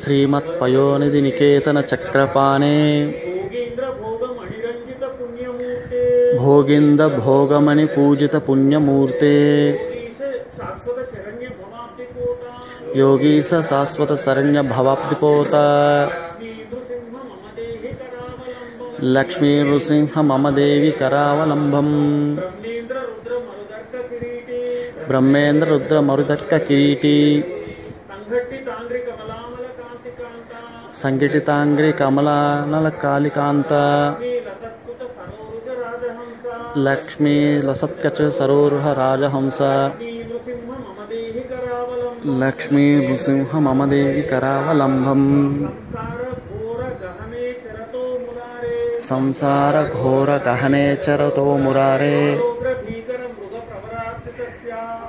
శ్రీమత్పయోనిధి నికేతన చక్రపాణే భోగింద భోగమణి పూజిత పుణ్యమూర్తే యోగీశ శాశ్వత శరణ్య భవాప్తిపోత లక్ష్మీ నృసింహ మమ దేవి కరావలంబం బ్రహ్మేంద్ర రుద్ర మరుదక్క కిరీటీ ಸಂಘಟಿತಾಂಗ್ರಿ ಕಮಲಾನಲ ಕಾಲಿಕಾಂತ ಲಕ್ಷ್ಮೀ ಲಸತ್ಕಚ ಸರೋರುಹ लक्ष्मी, नृसिंह, मम देवी करावलंबम संसार घोर गहने चरतो मुरारे।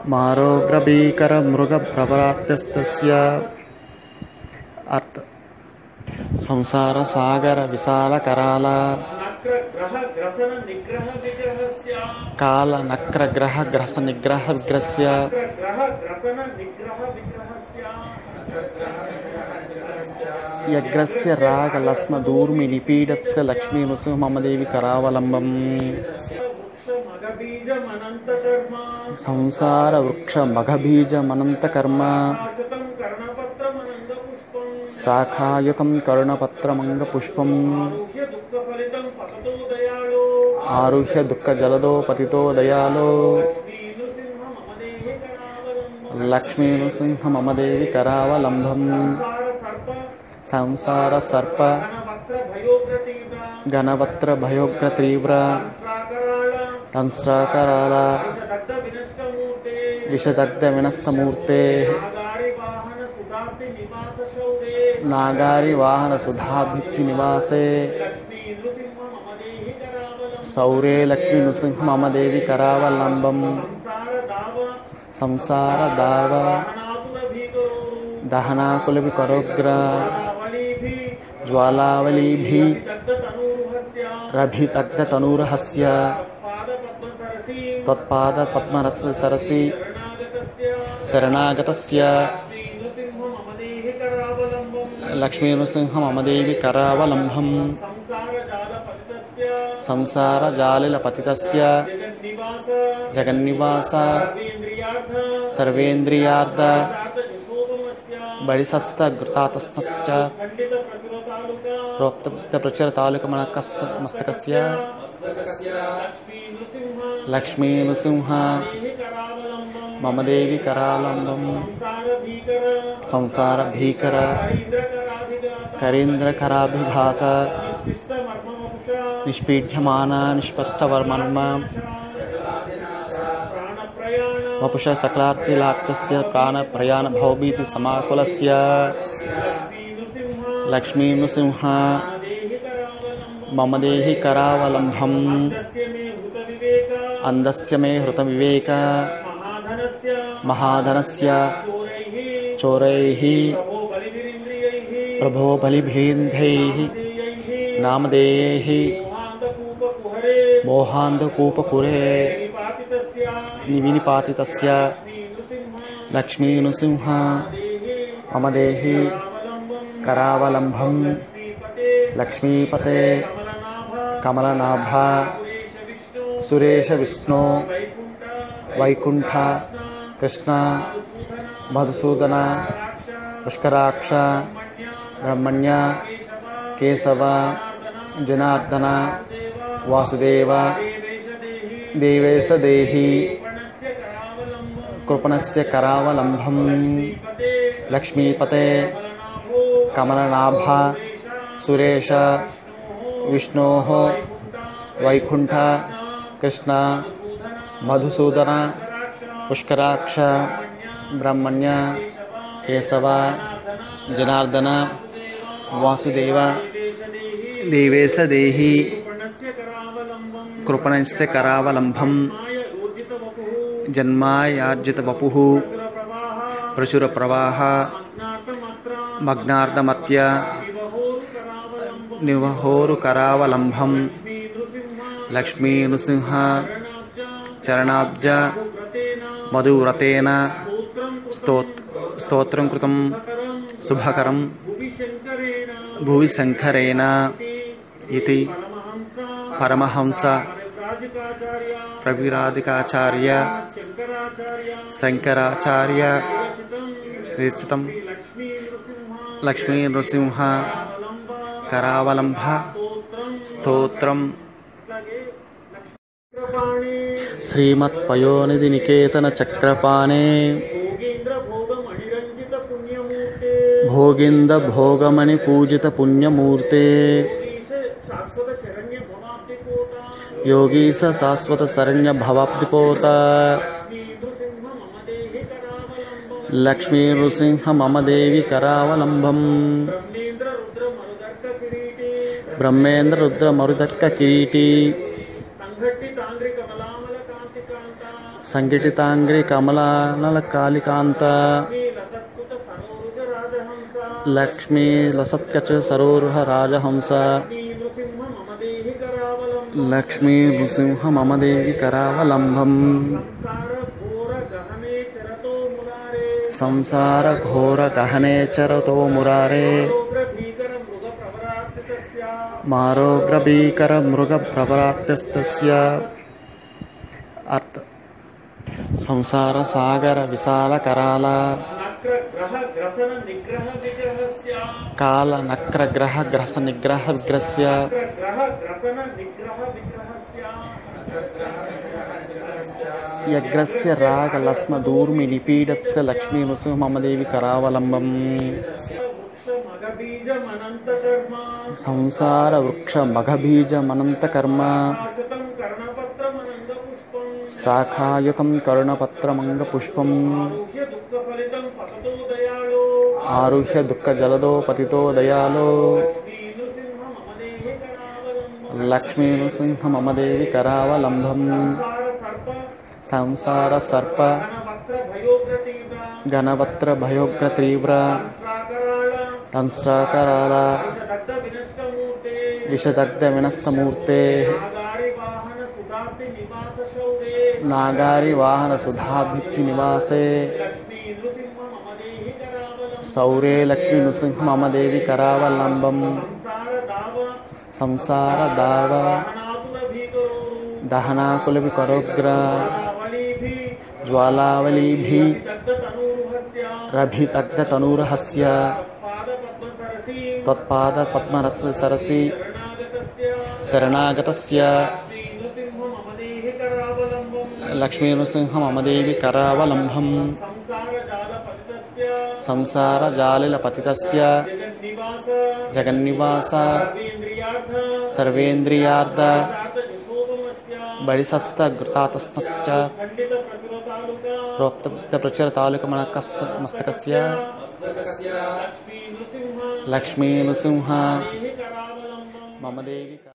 मारोग्रभीकर मृग प्रपरात्यस्तस्य అర్థ. సంసార సాగర విశాల కరాల. కాల నక్ర గ్రహ గ్రహ నిగ్రహ విగ్రహస్య యగ్రస్య దూర్మి నిపీడత్స లక్ష్మీ కరావలంబం. సంసార వృక్ష మగబీజ మనంత కర్మ శాఖాయుతం కరుణపత్రమంగపుష్పం. ఆరుహ్య దుఃఖ జలదో పతితో దయాలో. లక్ష్మీ నృసింహ మమదేవి కరావలంబం సంసార సర్ప గణవత్ర భయోగ్ర తీవ్ర హంస్రాకరాల విషదగ్ధ వినస్తమూర్తే. नागारी वाहन सुधा भित्ति निवासे। सौरे लक्ष्मी नृसिंह मम देवी करावलंबम संसार दाव दहनाकुल भी करोग्र ज्वालावली भी तक्त तत्पाद पद्मरस सरसी, शरणागतस्य लक्ष्मीनृसिंहममदेवि करावलम्भम् संसारजालिलपतितस्य जगन्निवास सर्वेन्द्रियार्थ बडिसस्तघृतातस्तश्च प्रोक्तप्रचुरतालुकमणकस्त लक्ष्मी लक्ष्मीनृसिंह मम देवी करालंबम संसार भीकर करेन्द्र खराभिघात निष्पीठ्यमाना निष्पस्थवर्मन्म वपुष सकलार्तिलाक्तस्य प्राणप्रयाणभवभीति समाकुलस्य। लक्ष्मीनृसिंह मम देहि करावलम्भम् अन्धस्य मे हृतविवेक। महाधनस्य चोरैः। प्रभो बलिभेन्ध नामदे मोहांधकूपकुरे मोहान्धकूपकुरे लक्ष्मी लक्ष्मीनुसिंह, मम देहि, करावलम्बं, लक्ष्मीपते, कमलनाभ, सुरेशविष्णो वैकुंठ कृष्ण, मधुसूदन पुष्कक्ष ब्रह्मण्य केशव जनार्दन वासुदेव देवेश देहि कृपणस्य करावलम्भं लक्ष्मीपते कमलनाभ सुरेश विष्णोः वैकुण्ठ कृष्ण मधुसूदन पुष्कराक्ष ब्रह्मण्य केशव जनार्दन वासुदेव। देवेश देहि। कृपणस्य करावलम्बं जन्मायार्जितवपुः। प्रचुरप्रवाह। मग्नार्दमत्य। निवहोरुकरावलम्बं लक्ष्मीनृसिंह। चरणाब्ज। मधुव्रतेन। स्तोत् स्तोत्रं భువి శంకరేణ ఇది పరమహంస రవిరాధికాచార్య శంకరాచార్య విరచితం లక్ష్మీ నృసింహ కరావలంబ స్తోత్రం. శ్రీమత్పయోనిధి నికేతన చక్రపాణే. భోగింద భోగమణి పూజిత పుణ్యమూర్తే యోగీశ శాశ్వత శరణ్య భవాప్తిపోత. లక్ష్మీ నృసింహ మమ దేవి కరావలంబం. బ్రహ్మేంద్ర రుద్ర మరుదక్క కిరీటి. సంఘటితాంగ్రి కమలానల కాళికాంత लक्ष्मी लसत्कच सरोरुह राजहंस लक्ष्मी नृसिंह मम देवी करावलंबम संसार घोर गहने चरतो मुरारे मारोग्रभीकर मृग प्रपरार्त्यस्तस्य अर्थ। संसार सागर विशाल कराला కాల నక్ర గ్రహ గ్రహ నిగ్రహ విగ్రహస్య. యగ్రస్య రాగ లస్మ దూర్మి నిపీడత్స లక్ష్మీ నృసింహమదేవి కరావలంబం. సంసార వృక్ష మగబీజ మనంత కర్మ శాఖాయుతం కరుణపత్రమంగ పుష్పం ఆరుహ్య దుఃఖ జలదో పతితో దయాలో. లక్ష్మీ నృసింహ మమదేవి కరావలంబం సంసార సర్ప గణవత్ర భయోగ్ర తీవ్ర హంస్రాకరాల విషదగ్ధ వినస్తమూర్తే నాగారి వాహన సుధాభిక్తి నివాసే. सौरे लक्ष्मी नृसिंह मम देवी करावलंब संसार दाव दहनाकुल करोग्रा ज्वालावली रभी तक्त तनूर पद्म सरसी शरणागत लक्ष्मी नृसिंह मम देवी करावलंबम संसारजालिलपतितस्य जगन्निवास सर्वेन्द्रियार्थ बडिसस्तघृतातस्मश्च प्रोक्तप्रचुरतालुकमणकस्त मस्तकस्य लक्ष्मीनृसिंह मम देवी